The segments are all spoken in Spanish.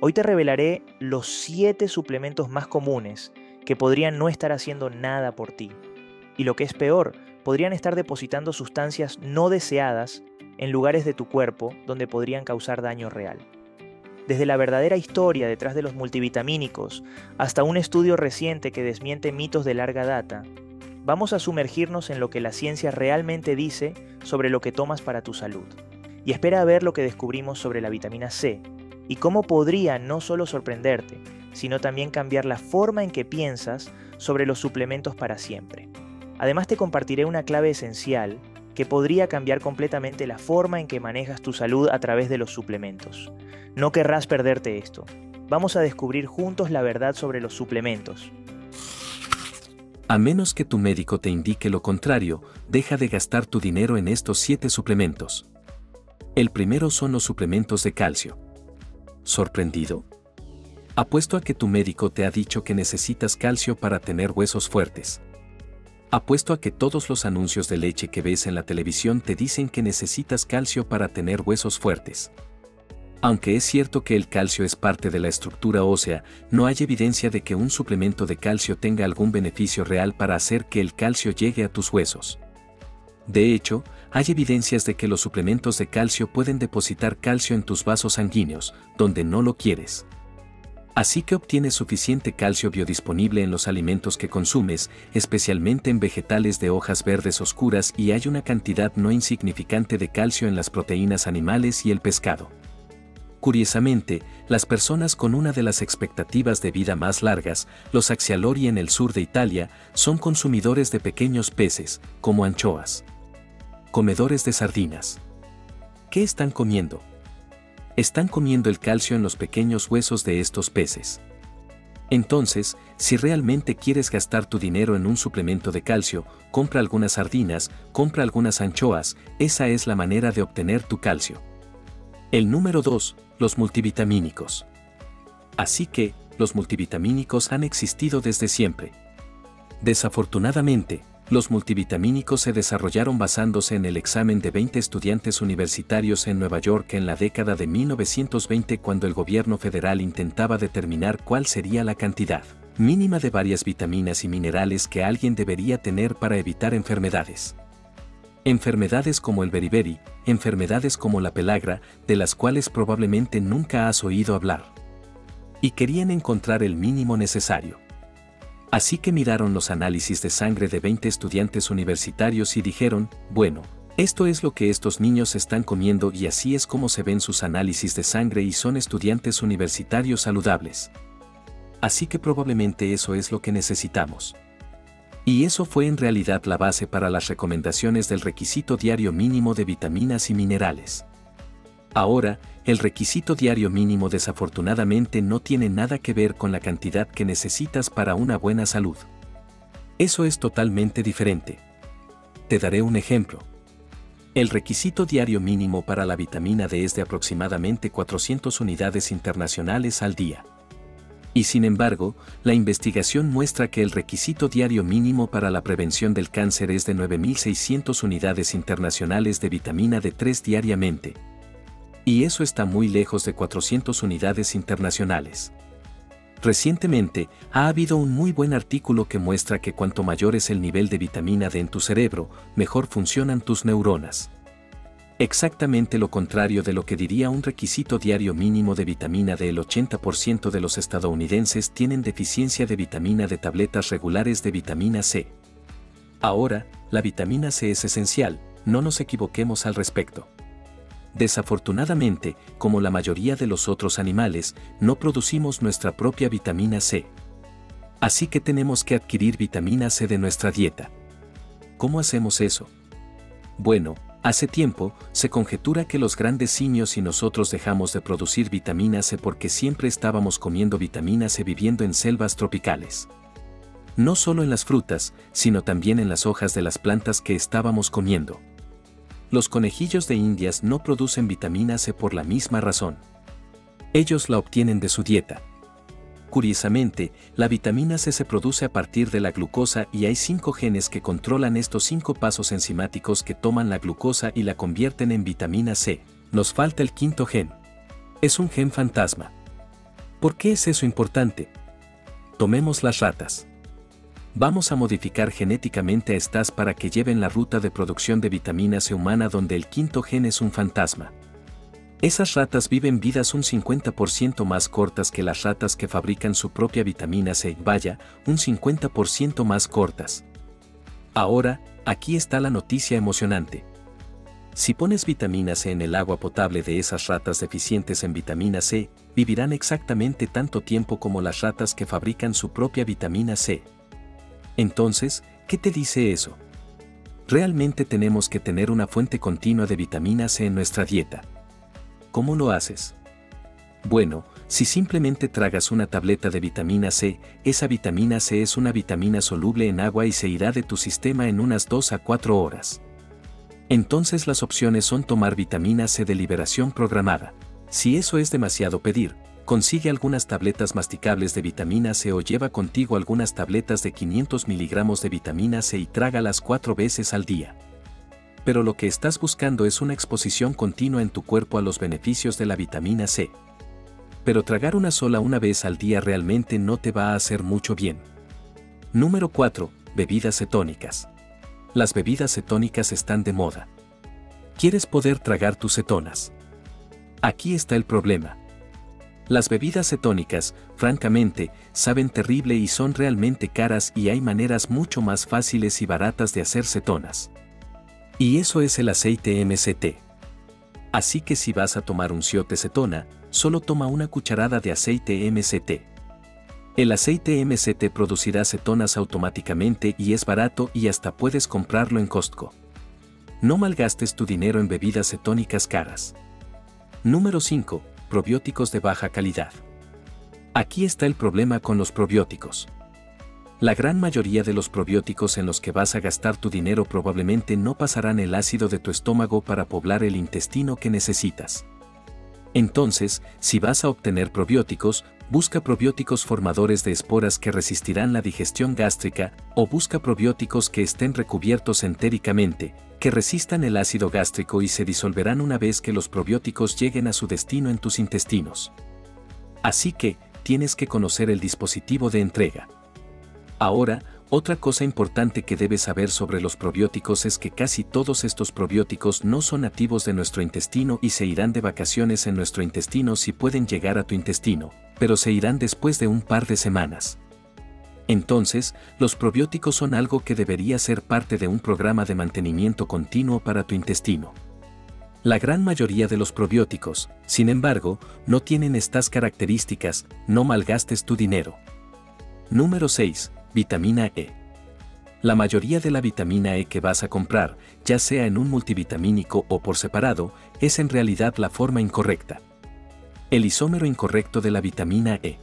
Hoy te revelaré los 7 suplementos más comunes que podrían no estar haciendo nada por ti. Y lo que es peor, podrían estar depositando sustancias no deseadas en lugares de tu cuerpo donde podrían causar daño real. Desde la verdadera historia detrás de los multivitamínicos hasta un estudio reciente que desmiente mitos de larga data, vamos a sumergirnos en lo que la ciencia realmente dice sobre lo que tomas para tu salud. Y espera a ver lo que descubrimos sobre la vitamina C y cómo podría no solo sorprenderte, sino también cambiar la forma en que piensas sobre los suplementos para siempre. Además te compartiré una clave esencial que podría cambiar completamente la forma en que manejas tu salud a través de los suplementos. No querrás perderte esto. Vamos a descubrir juntos la verdad sobre los suplementos. A menos que tu médico te indique lo contrario, deja de gastar tu dinero en estos 7 suplementos. El primero son los suplementos de calcio. ¿Sorprendido? Apuesto a que tu médico te ha dicho que necesitas calcio para tener huesos fuertes. Apuesto a que todos los anuncios de leche que ves en la televisión te dicen que necesitas calcio para tener huesos fuertes. Aunque es cierto que el calcio es parte de la estructura ósea, no hay evidencia de que un suplemento de calcio tenga algún beneficio real para hacer que el calcio llegue a tus huesos. De hecho, hay evidencias de que los suplementos de calcio pueden depositar calcio en tus vasos sanguíneos, donde no lo quieres. Así que obtienes suficiente calcio biodisponible en los alimentos que consumes, especialmente en vegetales de hojas verdes oscuras y hay una cantidad no insignificante de calcio en las proteínas animales y el pescado. Curiosamente, las personas con una de las expectativas de vida más largas, los axialori en el sur de Italia, son consumidores de pequeños peces, como anchoas. Comedores de sardinas. ¿Qué están comiendo? están comiendo el calcio en los pequeños huesos de estos peces. Entonces, si realmente quieres gastar tu dinero en un suplemento de calcio, compra algunas sardinas, compra algunas anchoas, esa es la manera de obtener tu calcio. El número 2, los multivitamínicos. Así que, los multivitamínicos han existido desde siempre. Desafortunadamente, los multivitamínicos se desarrollaron basándose en el examen de 20 estudiantes universitarios en Nueva York en la década de 1920 cuando el gobierno federal intentaba determinar cuál sería la cantidad mínima de varias vitaminas y minerales que alguien debería tener para evitar enfermedades. Enfermedades como el beriberi, enfermedades como la pelagra, de las cuales probablemente nunca has oído hablar. Y querían encontrar el mínimo necesario. Así que miraron los análisis de sangre de 20 estudiantes universitarios y dijeron, bueno, esto es lo que estos niños están comiendo y así es como se ven sus análisis de sangre y son estudiantes universitarios saludables. Así que probablemente eso es lo que necesitamos. Y eso fue en realidad la base para las recomendaciones del requisito diario mínimo de vitaminas y minerales. Ahora, el requisito diario mínimo desafortunadamente no tiene nada que ver con la cantidad que necesitas para una buena salud. Eso es totalmente diferente. Te daré un ejemplo. El requisito diario mínimo para la vitamina D es de aproximadamente 400 unidades internacionales al día. Y sin embargo, la investigación muestra que el requisito diario mínimo para la prevención del cáncer es de 9.600 unidades internacionales de vitamina D3 diariamente, y eso está muy lejos de 400 unidades internacionales. Recientemente, ha habido un muy buen artículo que muestra que cuanto mayor es el nivel de vitamina D en tu cerebro, mejor funcionan tus neuronas. Exactamente lo contrario de lo que diría un requisito diario mínimo de vitamina D. El 80% de los estadounidenses tienen deficiencia de vitamina de tabletas regulares de vitamina C. Ahora, la vitamina C es esencial, no nos equivoquemos al respecto. Desafortunadamente, como la mayoría de los otros animales, no producimos nuestra propia vitamina C. Así que tenemos que adquirir vitamina C de nuestra dieta. ¿Cómo hacemos eso? Bueno, hace tiempo, se conjetura que los grandes simios y nosotros dejamos de producir vitamina C porque siempre estábamos comiendo vitamina C viviendo en selvas tropicales. No solo en las frutas, sino también en las hojas de las plantas que estábamos comiendo. Los conejillos de indias no producen vitamina C por la misma razón. Ellos la obtienen de su dieta. Curiosamente, la vitamina C se produce a partir de la glucosa y hay cinco genes que controlan estos cinco pasos enzimáticos que toman la glucosa y la convierten en vitamina C. Nos falta el quinto gen. Es un gen fantasma. ¿Por qué es eso importante? Tomemos las ratas. Vamos a modificar genéticamente a estas para que lleven la ruta de producción de vitamina C humana donde el quinto gen es un fantasma. Esas ratas viven vidas un 50% más cortas que las ratas que fabrican su propia vitamina C, vaya, un 50% más cortas. Ahora, aquí está la noticia emocionante. Si pones vitamina C en el agua potable de esas ratas deficientes en vitamina C, vivirán exactamente tanto tiempo como las ratas que fabrican su propia vitamina C. Entonces, ¿qué te dice eso? Realmente tenemos que tener una fuente continua de vitamina C en nuestra dieta. ¿Cómo lo haces? Bueno, si simplemente tragas una tableta de vitamina C, esa vitamina C es una vitamina soluble en agua y se irá de tu sistema en unas 2 a 4 horas. Entonces las opciones son tomar vitamina C de liberación programada. Si eso es demasiado pedir, consigue algunas tabletas masticables de vitamina C o lleva contigo algunas tabletas de 500 miligramos de vitamina C y trágalas cuatro veces al día pero lo que estás buscando es una exposición continua en tu cuerpo a los beneficios de la vitamina C. Pero tragar una sola una vez al día realmente no te va a hacer mucho bien. Número 4. Bebidas cetónicas. Las bebidas cetónicas están de moda. ¿Quieres poder tragar tus cetonas? Aquí está el problema. Las bebidas cetónicas, francamente, saben terrible y son realmente caras y hay maneras mucho más fáciles y baratas de hacer cetonas. Y eso es el aceite MCT. Así que si vas a tomar un siote cetona, solo toma una cucharada de aceite MCT. El aceite MCT producirá cetonas automáticamente y es barato y hasta puedes comprarlo en Costco. No malgastes tu dinero en bebidas cetónicas caras. Número 5. Probióticos de baja calidad. Aquí está el problema con los probióticos. La gran mayoría de los probióticos en los que vas a gastar tu dinero probablemente no pasarán el ácido de tu estómago para poblar el intestino que necesitas. Entonces, si vas a obtener probióticos, busca probióticos formadores de esporas que resistirán la digestión gástrica, o busca probióticos que estén recubiertos entéricamente, que resistan el ácido gástrico y se disolverán una vez que los probióticos lleguen a su destino en tus intestinos. Así que, tienes que conocer el dispositivo de entrega. Ahora, otra cosa importante que debes saber sobre los probióticos es que casi todos estos probióticos no son nativos de nuestro intestino y se irán de vacaciones en nuestro intestino si pueden llegar a tu intestino, pero se irán después de un par de semanas. Entonces, los probióticos son algo que debería ser parte de un programa de mantenimiento continuo para tu intestino. La gran mayoría de los probióticos, sin embargo, no tienen estas características, no malgastes tu dinero. Número 6 Vitamina E. La mayoría de la vitamina E que vas a comprar, ya sea en un multivitamínico o por separado, es en realidad la forma incorrecta. El isómero incorrecto de la vitamina E.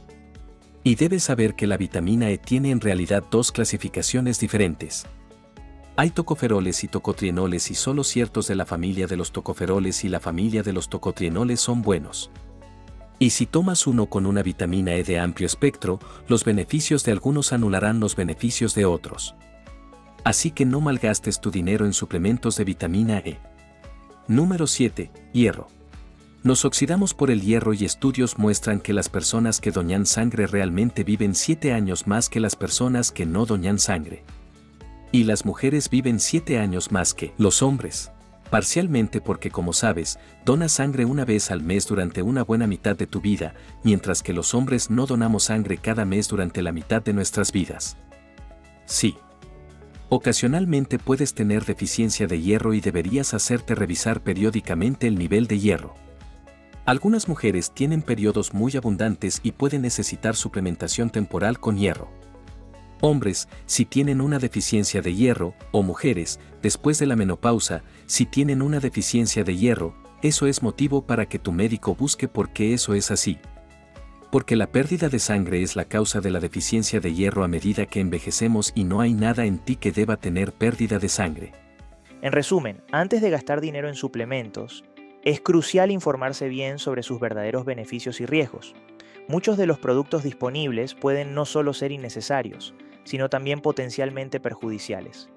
Y debes saber que la vitamina E tiene en realidad dos clasificaciones diferentes. Hay tocoferoles y tocotrienoles y solo ciertos de la familia de los tocoferoles y la familia de los tocotrienoles son buenos. Y si tomas uno con una vitamina E de amplio espectro, los beneficios de algunos anularán los beneficios de otros. Así que no malgastes tu dinero en suplementos de vitamina E. Número 7. Hierro. Nos oxidamos por el hierro y estudios muestran que las personas que doñan sangre realmente viven 7 años más que las personas que no doñan sangre. Y las mujeres viven 7 años más que los hombres parcialmente porque como sabes, donas sangre una vez al mes durante una buena mitad de tu vida, mientras que los hombres no donamos sangre cada mes durante la mitad de nuestras vidas. Sí. Ocasionalmente puedes tener deficiencia de hierro y deberías hacerte revisar periódicamente el nivel de hierro. Algunas mujeres tienen periodos muy abundantes y pueden necesitar suplementación temporal con hierro. Hombres, si tienen una deficiencia de hierro, o mujeres, después de la menopausa, si tienen una deficiencia de hierro, eso es motivo para que tu médico busque por qué eso es así. Porque la pérdida de sangre es la causa de la deficiencia de hierro a medida que envejecemos y no hay nada en ti que deba tener pérdida de sangre. En resumen, antes de gastar dinero en suplementos, es crucial informarse bien sobre sus verdaderos beneficios y riesgos. Muchos de los productos disponibles pueden no solo ser innecesarios, sino también potencialmente perjudiciales.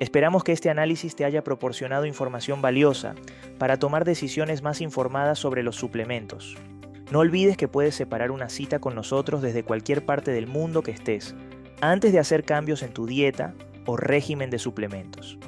Esperamos que este análisis te haya proporcionado información valiosa para tomar decisiones más informadas sobre los suplementos. No olvides que puedes separar una cita con nosotros desde cualquier parte del mundo que estés, antes de hacer cambios en tu dieta o régimen de suplementos.